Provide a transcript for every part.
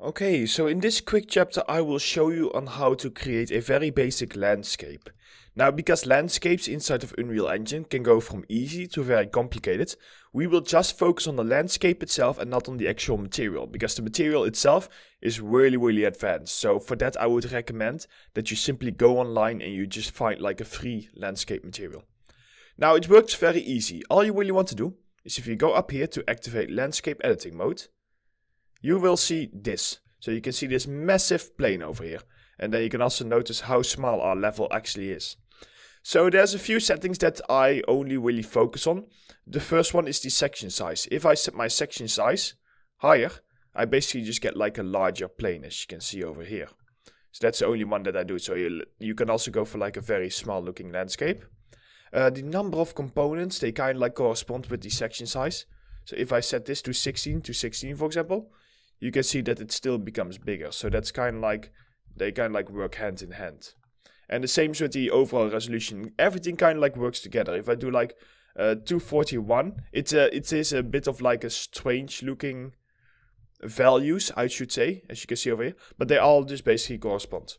Okay, so in this quick chapter I will show you on how to create a very basic landscape. Now because landscapes inside of Unreal Engine can go from easy to very complicated, we will just focus on the landscape itself and not on the actual material, because the material itself is really really advanced. So for that I would recommend that you simply go online and you just find like a free landscape material. Now it works very easy. All you really want to do is if you go up here to activate landscape editing mode, you will see this. So you can see this massive plane over here. And then you can also notice how small our level actually is. So there's a few settings that I only really focus on. The first one is the section size. If I set my section size higher, I basically just get like a larger plane as you can see over here. So that's the only one that I do. So you, you can also go for like a very small looking landscape. Uh, the number of components, they kind of like correspond with the section size. So if I set this to 16 to 16 for example, you can see that it still becomes bigger. So that's kind of like, they kind of like work hand in hand. And the same with the overall resolution. Everything kind of like works together. If I do like uh, 241, it's a, it is a bit of like a strange looking values, I should say, as you can see over here. But they all just basically correspond.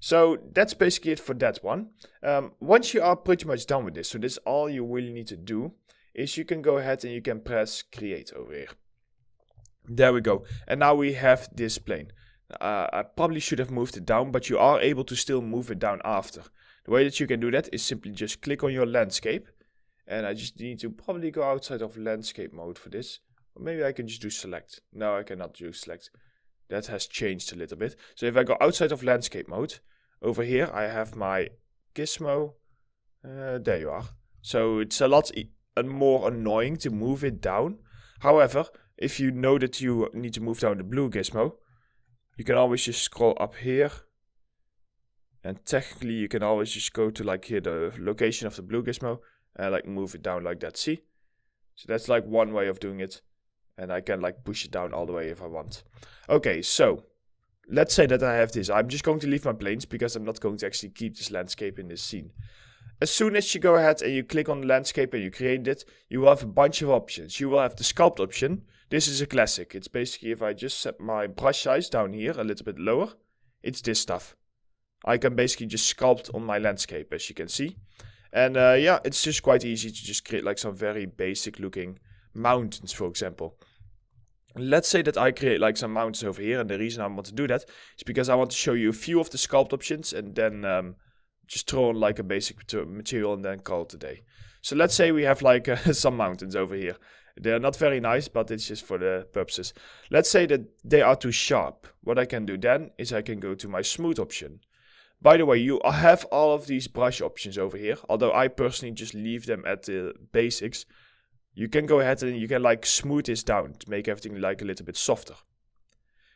So that's basically it for that one. Um, once you are pretty much done with this, so this is all you really need to do, is you can go ahead and you can press create over here. There we go. And now we have this plane. Uh, I probably should have moved it down, but you are able to still move it down after. The way that you can do that is simply just click on your landscape. And I just need to probably go outside of landscape mode for this. Or maybe I can just do select. No, I cannot do select. That has changed a little bit. So if I go outside of landscape mode, over here I have my gizmo. Uh, there you are. So it's a lot e more annoying to move it down. However, if you know that you need to move down the blue gizmo, you can always just scroll up here. And technically you can always just go to like here the location of the blue gizmo and like move it down like that, see? So that's like one way of doing it. And I can like push it down all the way if I want. Okay, so let's say that I have this. I'm just going to leave my planes because I'm not going to actually keep this landscape in this scene. As soon as you go ahead and you click on the landscape and you create it, you will have a bunch of options. You will have the sculpt option, this is a classic. It's basically if I just set my brush size down here a little bit lower, it's this stuff. I can basically just sculpt on my landscape as you can see. And uh, yeah, it's just quite easy to just create like some very basic looking mountains, for example. Let's say that I create like some mountains over here. And the reason I want to do that is because I want to show you a few of the sculpt options and then um, just throw on like a basic material and then call it a day. So let's say we have like uh, some mountains over here. They're not very nice, but it's just for the purposes. Let's say that they are too sharp. What I can do then is I can go to my smooth option. By the way, you have all of these brush options over here, although I personally just leave them at the basics. You can go ahead and you can like smooth this down to make everything like a little bit softer.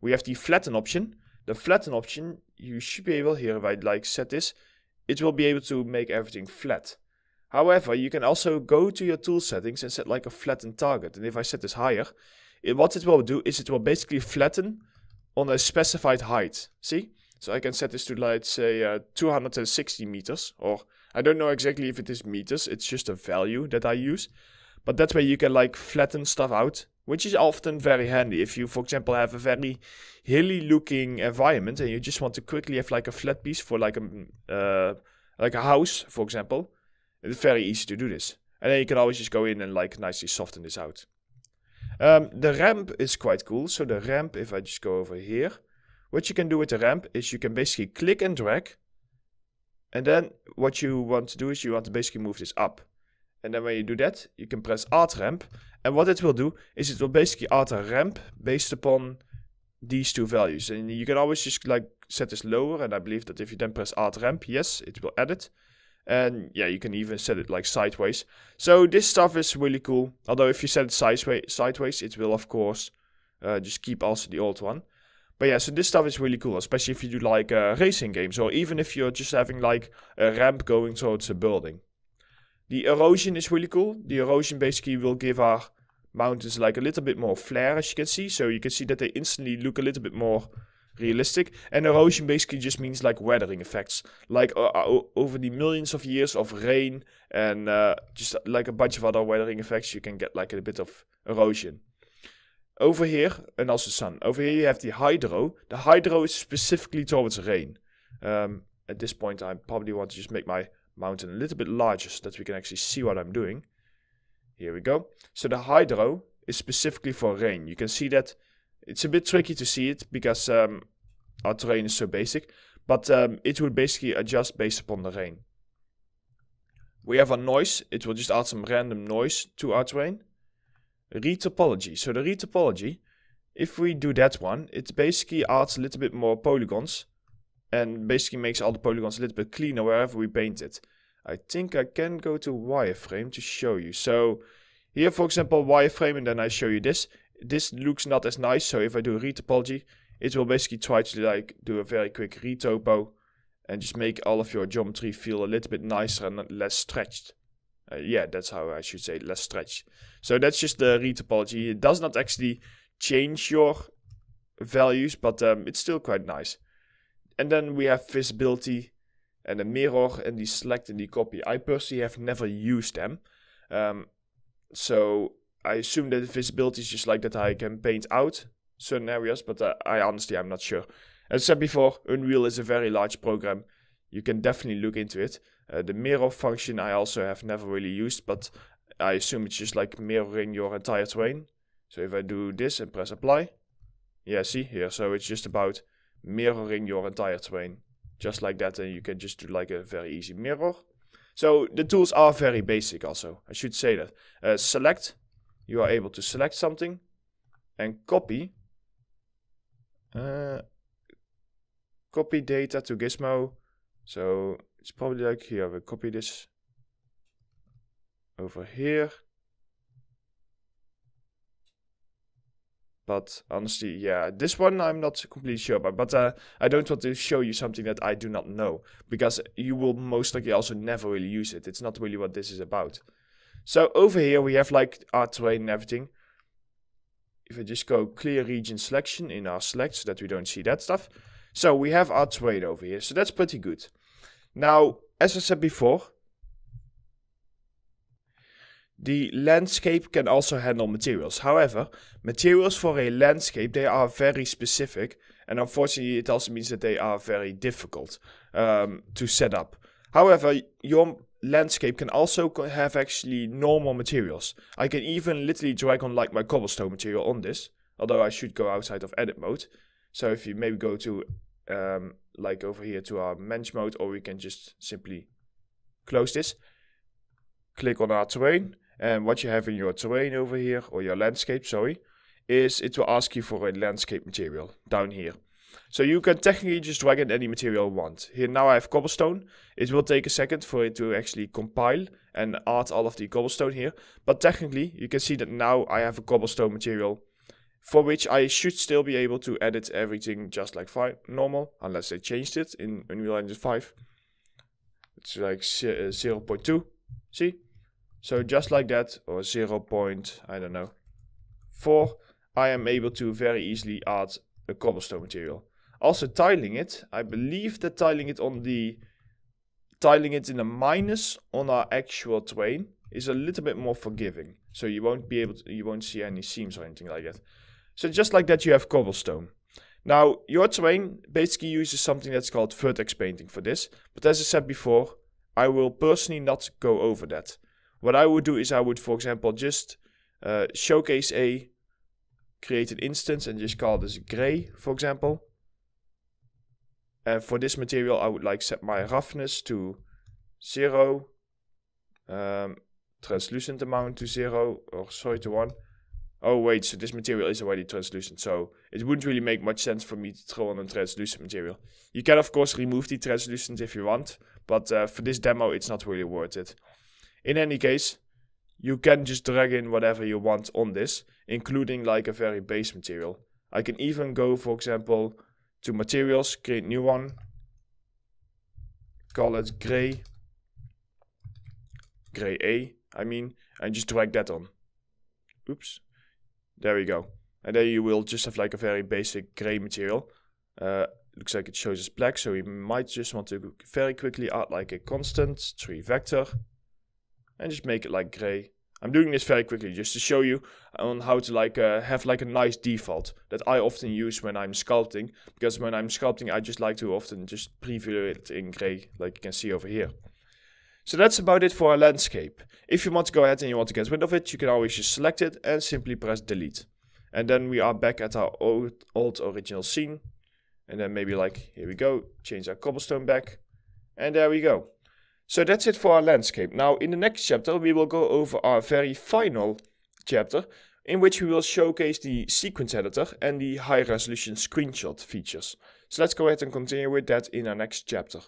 We have the flatten option. The flatten option, you should be able here, if I like set this, it will be able to make everything flat. However, you can also go to your tool settings and set like a flattened target. And if I set this higher, it, what it will do is it will basically flatten on a specified height. See? So I can set this to let's say uh, 260 meters or I don't know exactly if it is meters. It's just a value that I use. But that way you can like flatten stuff out, which is often very handy. If you, for example, have a very hilly looking environment and you just want to quickly have like a flat piece for like a, uh, like a house, for example it's very easy to do this. And then you can always just go in and like nicely soften this out. Um, the ramp is quite cool. So the ramp, if I just go over here, what you can do with the ramp is you can basically click and drag. And then what you want to do is you want to basically move this up. And then when you do that, you can press Add Ramp. And what it will do is it will basically add a ramp based upon these two values. And you can always just like set this lower. And I believe that if you then press Add Ramp, yes, it will add it. And yeah, you can even set it like sideways. So this stuff is really cool. Although if you set it sideways, sideways it will of course uh, just keep also the old one. But yeah, so this stuff is really cool, especially if you do like uh, racing games or even if you're just having like a ramp going towards a building. The erosion is really cool. The erosion basically will give our mountains like a little bit more flair as you can see. So you can see that they instantly look a little bit more realistic. And erosion basically just means like weathering effects, like uh, uh over the millions of years of rain and uh, just like a bunch of other weathering effects, you can get like a bit of erosion. over here, and also sun. Over here you have the hydro. The hydro is specifically towards rain. Um, at this point I probably want to just make my mountain a little bit larger so that we can actually see what I'm doing. Here we go. So the hydro is specifically for rain. You can see that it's a bit tricky to see it because um, our terrain is so basic. But um, it will basically adjust based upon the rain. We have a noise. It will just add some random noise to our terrain. Retopology. So the retopology, if we do that one, it basically adds a little bit more polygons. And basically makes all the polygons a little bit cleaner wherever we paint it. I think I can go to wireframe to show you. So here, for example, wireframe, and then I show you this. This looks not as nice. So if I do retopology, it will basically try to like do a very quick retopo and just make all of your geometry feel a little bit nicer and less stretched. Uh, yeah, that's how I should say less stretched. So that's just the retopology. It does not actually change your values, but um, it's still quite nice. And then we have visibility and the mirror and the select and the copy. I personally have never used them. Um, so I assume that visibility is just like that I can paint out certain areas, but uh, I honestly I'm not sure. As I said before, Unreal is a very large program. You can definitely look into it. Uh, the mirror function I also have never really used, but I assume it's just like mirroring your entire terrain. So if I do this and press apply, yeah, see here. So it's just about mirroring your entire terrain, just like that, and you can just do like a very easy mirror. So the tools are very basic also, I should say that. Uh, select, you are able to select something, and copy, uh, copy data to Gizmo. So it's probably like here, we copy this over here. But honestly, yeah, this one I'm not completely sure about. But uh, I don't want to show you something that I do not know. Because you will most likely also never really use it. It's not really what this is about. So over here we have like our terrain and everything if I just go clear region selection in our select so that we don't see that stuff. So we have our terrain over here, so that's pretty good. Now, as I said before, the landscape can also handle materials. However, materials for a landscape, they are very specific. And unfortunately, it also means that they are very difficult um, to set up. However, your landscape can also have actually normal materials. I can even literally drag on like my cobblestone material on this, although I should go outside of edit mode. So if you maybe go to um, like over here to our mensch mode, or we can just simply close this, click on our terrain, and what you have in your terrain over here, or your landscape, sorry, is it will ask you for a landscape material down here. So you can technically just drag in any material you want. Here now I have cobblestone. It will take a second for it to actually compile and add all of the cobblestone here. But technically you can see that now I have a cobblestone material for which I should still be able to edit everything just like normal, unless they changed it in Unreal Engine 5. It's like uh, 0 0.2, see? So just like that, or 0. Point, I don't know, 4, I am able to very easily add cobblestone material. Also tiling it, I believe that tiling it on the tiling it in a minus on our actual terrain is a little bit more forgiving. So you won't be able to, you won't see any seams or anything like that. So just like that you have cobblestone. Now your terrain basically uses something that's called vertex painting for this. But as I said before, I will personally not go over that. What I would do is I would, for example, just uh, showcase a create an instance and just call this gray, for example. And for this material, I would like set my roughness to zero, um, translucent amount to zero, or sorry, to one. Oh wait, so this material is already translucent, so it wouldn't really make much sense for me to throw on a translucent material. You can of course remove the translucent if you want, but uh, for this demo it's not really worth it. In any case, you can just drag in whatever you want on this, including like a very base material. I can even go, for example, to materials, create new one, call it gray, gray A, I mean, and just drag that on. Oops. There we go. And then you will just have like a very basic gray material. Uh, looks like it shows as black, so we might just want to very quickly add like a constant, three vector, and just make it like gray. I'm doing this very quickly just to show you on how to like uh, have like a nice default that I often use when I'm sculpting because when I'm sculpting I just like to often just preview it in gray like you can see over here. So that's about it for our landscape. If you want to go ahead and you want to get rid of it, you can always just select it and simply press delete. And then we are back at our old, old original scene. And then maybe like, here we go, change our cobblestone back. And there we go. So that's it for our landscape. Now in the next chapter we will go over our very final chapter in which we will showcase the sequence editor and the high resolution screenshot features. So let's go ahead and continue with that in our next chapter.